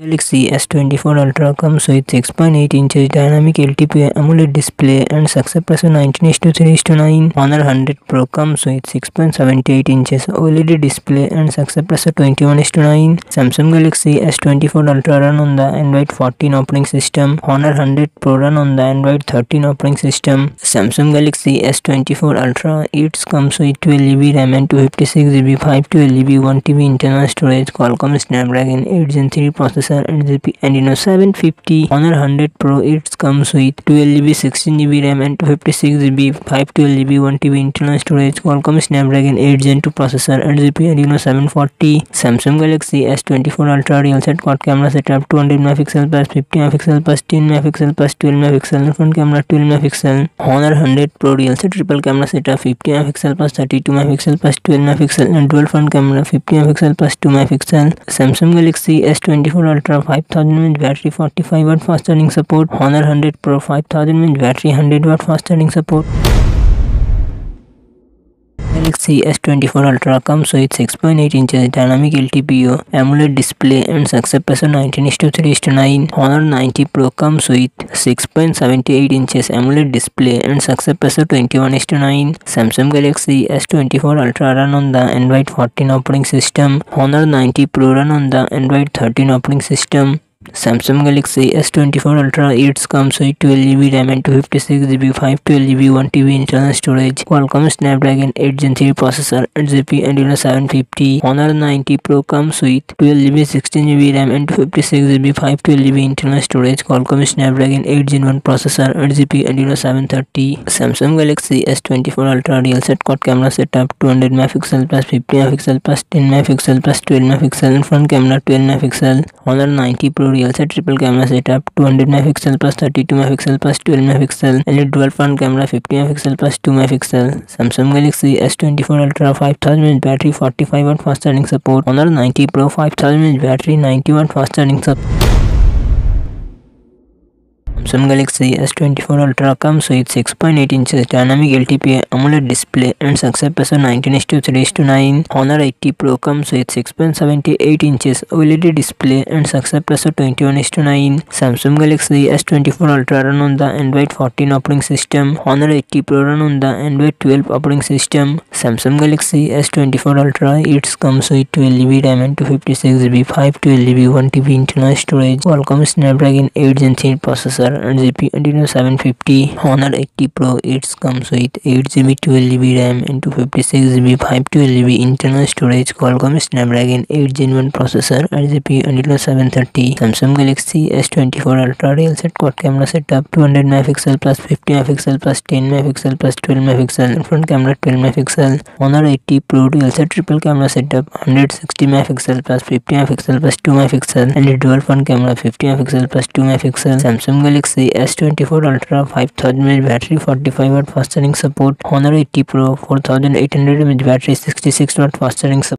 Galaxy S24 Ultra comes with 6.8 inches dynamic LTP AMOLED display and success ratio 19:3:9. Honor 100 Pro comes with 6.78 inches OLED display and success ratio 21:9. Samsung Galaxy S24 Ultra run on the Android 14 operating system. Honor 100 Pro run on the Android 13 operating system. Samsung Galaxy S24 Ultra it comes with 12GB RAM and 256GB 512GB 1TB internal storage. Qualcomm Snapdragon 8 Gen 3 processor processor and, GP, and Reno 750 Honor 100 Pro it comes with 12GB 16GB RAM and 256GB 512GB 1TB internal storage Qualcomm Snapdragon 8 Gen 2 processor and you know 740 Samsung Galaxy S24 Ultra real set quad camera setup 200 megapixel plus 50 megapixel plus 10 megapixel plus 12 megapixel front camera 12 megapixel Honor 100 Pro real set triple camera setup 50 megapixel plus 32 megapixel plus 12 megapixel and dual front camera 50 megapixel plus 2 megapixel Samsung Galaxy S24 Ultra ultra 5000 में battery 45 watt fast charging support Honor 100 pro 5000 में battery 100 watt fast charging support Galaxy S24 Ultra comes with 6.8 inches dynamic LTPO AMOLED display and success 19:3:9. Honor 90 Pro comes with 6.78 inches AMOLED display and success 21:9. Samsung Galaxy S24 Ultra run on the Android 14 operating system. Honor 90 Pro run on the Android 13 operating system. Samsung Galaxy S24 Ultra It comes with 12GB RAM and 256GB 512GB 1TB internal storage. Qualcomm Snapdragon 8 Gen 3 processor, and gp Adreno 750. Honor 90 Pro comes with 12GB 16GB RAM and 256GB 512GB internal storage. Qualcomm Snapdragon 8 Gen 1 processor, and gp Adreno 730. Samsung Galaxy S24 Ultra real set quad camera setup 200 megapixel plus 50 MP 10 MP 12 MP. and front camera 12 MP. Honor 90 Pro real set triple camera setup 200 MP plus 32 MP plus 12 MP and a dual front camera 50 MP plus 2 MP. Samsung Galaxy S24 Ultra 5000 mAh battery, 45W fast charging support. Honor 90 Pro 5000 mAh battery, 90W fast charging support. Samsung Galaxy S24 Ultra comes with 6.8 inches dynamic LTP AMOLED display and successor 19:3:9. Honor 80 Pro comes with 6.78 inches OLED display and successor 21:9. Samsung Galaxy S24 Ultra run on the Android 14 operating system. Honor 80 Pro run on the Android 12 operating system. Samsung Galaxy S24 Ultra it comes with 12GB RAM and 256GB 512GB 1TB internal storage. Qualcomm Snapdragon 8 Gen 3 processor processor and GPU Adreno 750 Honor 80 Pro it comes with 8GB 12GB RAM and 256GB 512GB internal storage Qualcomm Snapdragon 8 Gen 1 processor and GPU Adreno 730 Samsung Galaxy S24 Ultra real set quad camera setup 200 megapixel plus 50 megapixel plus 10 megapixel plus 12 megapixel front camera 12 megapixel Honor 80 Pro Real set triple camera setup 160 megapixel plus 50 megapixel plus 2 megapixel and dual front camera 50 megapixel plus 2 megapixel Samsung Galaxy Galaxy S24 Ultra 5000mAh battery 45W fast charging support Honor 80 Pro 4800mAh battery 66W fast charging support